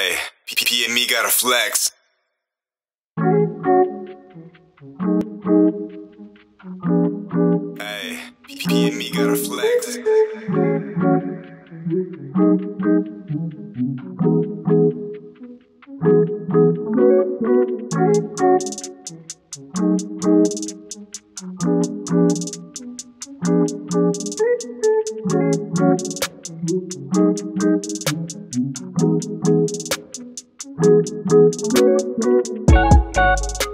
Hey, PP and me gotta flex. Hey, PP and me gotta flex. Thank you.